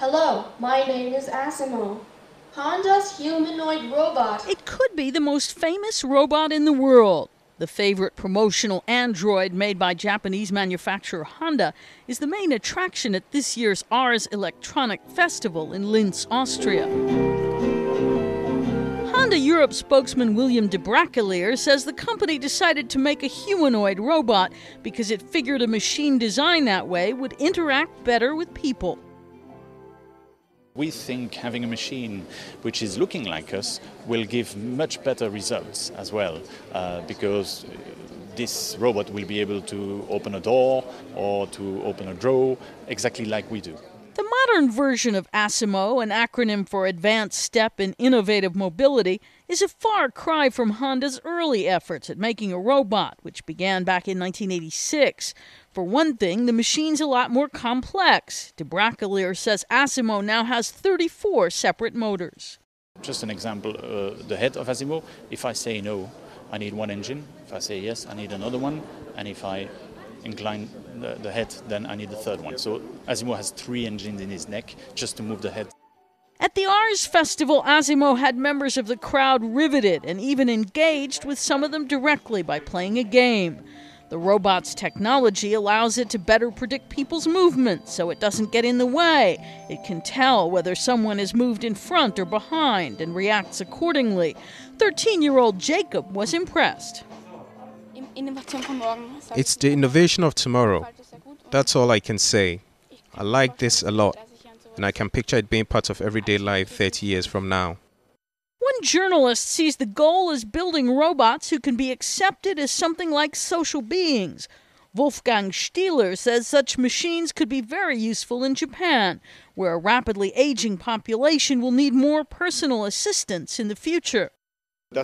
Hello, my name is Asimo. Honda's humanoid robot. It could be the most famous robot in the world. The favorite promotional android made by Japanese manufacturer Honda is the main attraction at this year's Ars Electronica Festival in Linz, Austria. Honda Europe spokesman William de Braekeleer says the company decided to make a humanoid robot because it figured a machine designed that way would interact better with people. We think having a machine which is looking like us will give much better results as well uh, because this robot will be able to open a door or to open a drawer exactly like we do. The modern version of ASIMO, an acronym for Advanced Step in Innovative Mobility, is a far cry from Honda's early efforts at making a robot, which began back in 1986. For one thing, the machine's a lot more complex. De Braekeleer says ASIMO now has 34 separate motors. Just an example, uh, the head of ASIMO, if I say no, I need one engine. If I say yes, I need another one. And if I incline the, the head, then I need the third one. So ASIMO has three engines in his neck just to move the head. At the Ars Festival, ASIMO had members of the crowd riveted and even engaged with some of them directly by playing a game. The robot's technology allows it to better predict people's movements so it doesn't get in the way. It can tell whether someone is moved in front or behind and reacts accordingly. 13 year old Jacob was impressed. It's the innovation of tomorrow. That's all I can say. I like this a lot, and I can picture it being part of everyday life 30 years from now. One journalist sees the goal as building robots who can be accepted as something like social beings. Wolfgang Stieler says such machines could be very useful in Japan, where a rapidly aging population will need more personal assistance in the future. So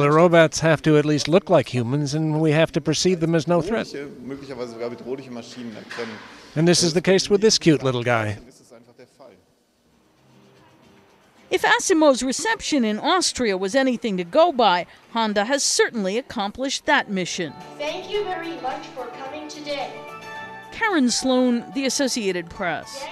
the robots have to at least look like humans, and we have to perceive them as no threat. And this is the case with this cute little guy. If ASIMO's reception in Austria was anything to go by, Honda has certainly accomplished that mission. Thank you very much for coming today. Karen Sloan, The Associated Press.